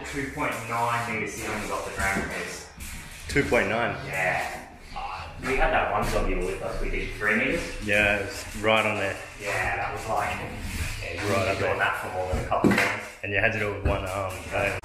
2.9 meters here off we got the drone piece. 2.9. Yeah. Uh, we had that one job you were with us, we did 3 meters. Yeah, it was right on there. Yeah, that was like, yeah, you Right up doing there. that for more than a couple of minutes. And you had to do it with one arm. right?